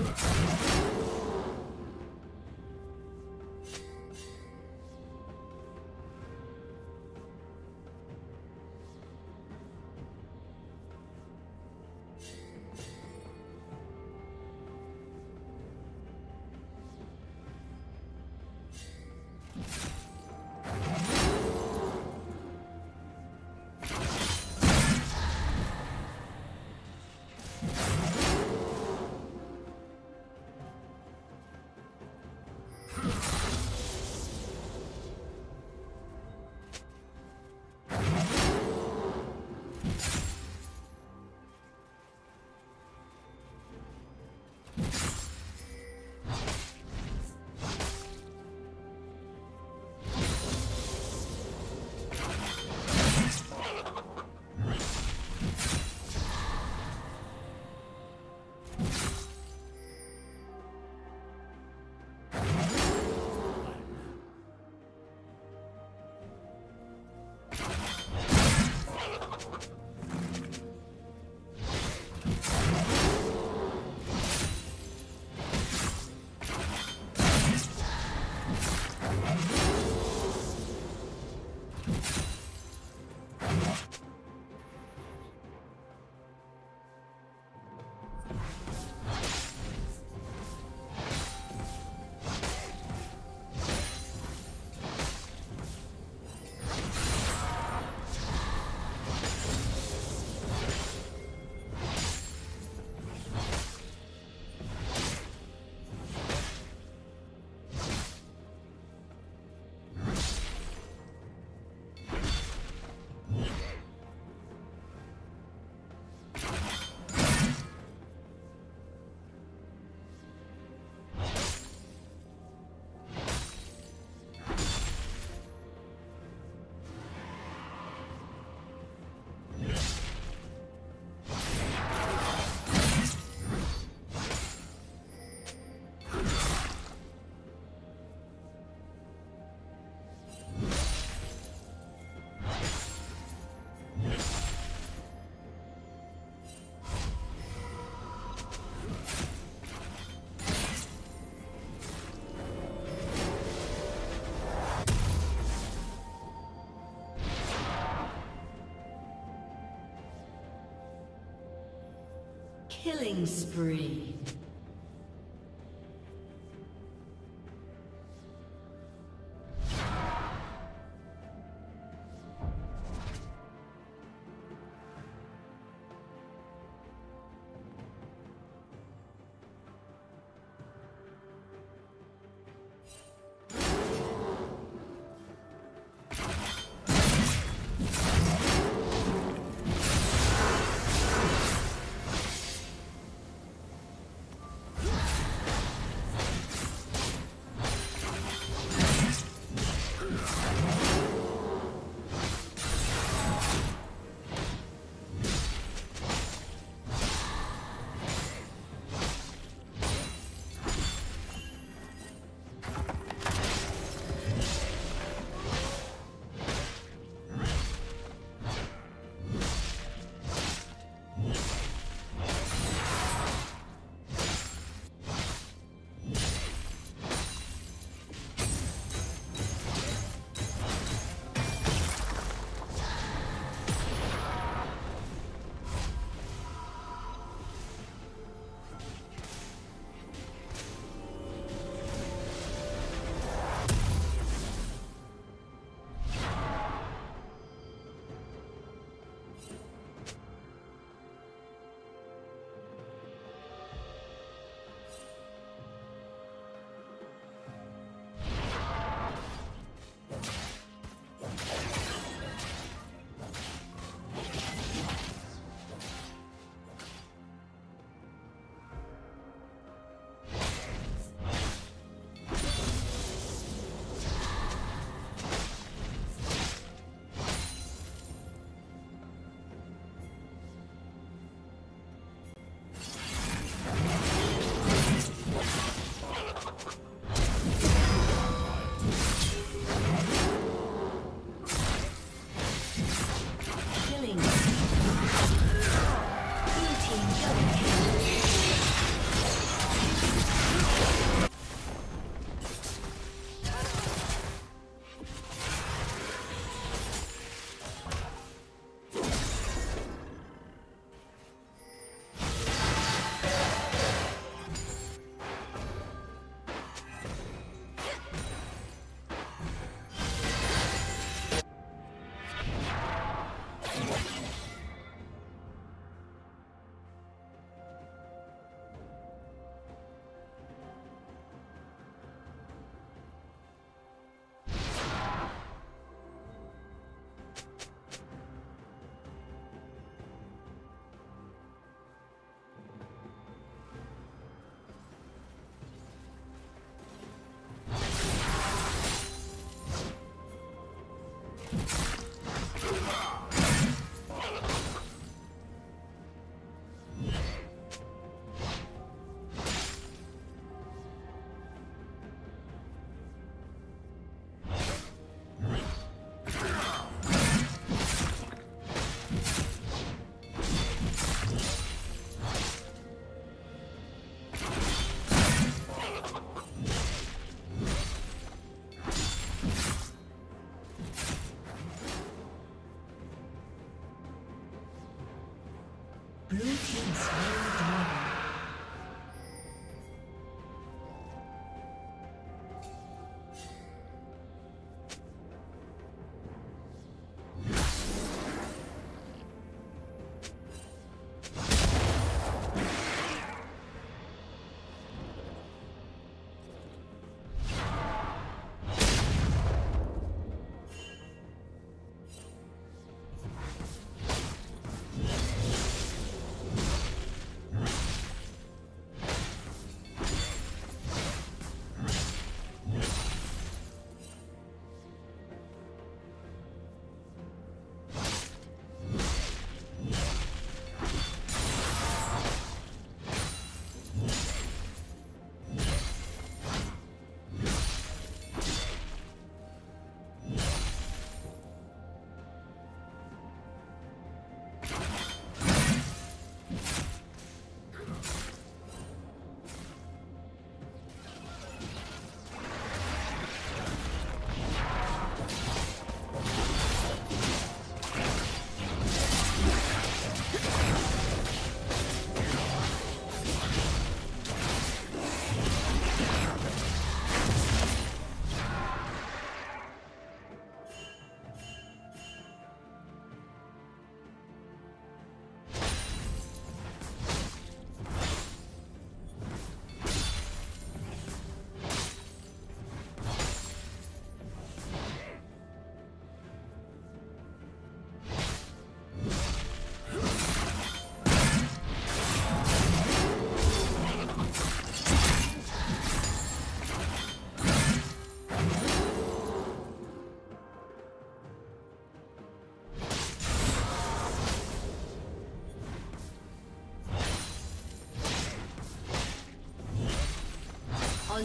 Huh? Killing spree.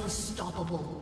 Unstoppable.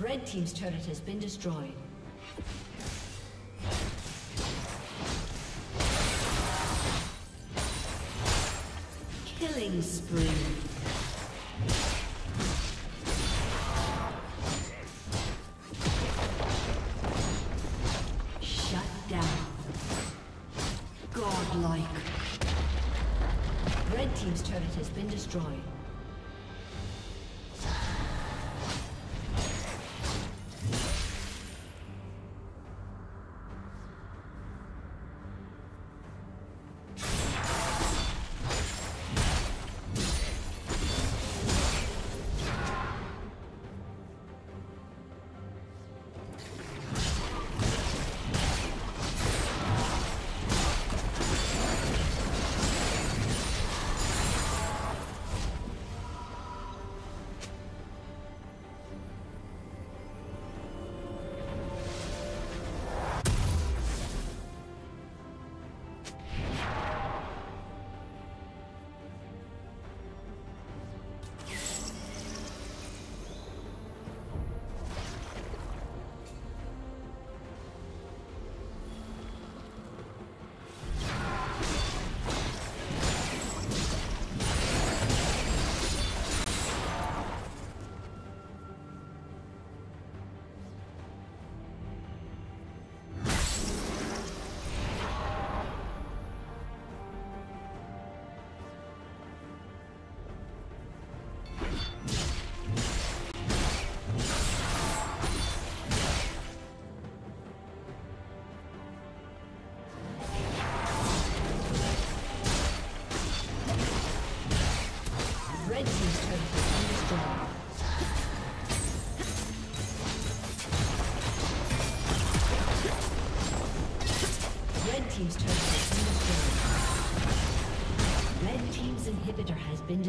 Red Team's turret has been destroyed. Killing spree. Shut down. Godlike. Red Team's turret has been destroyed.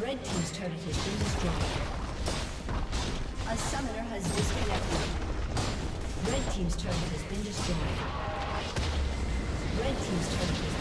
Red Team's turret has been destroyed. A summoner has disconnected. Red Team's turret has been destroyed. Red Team's turret has been destroyed.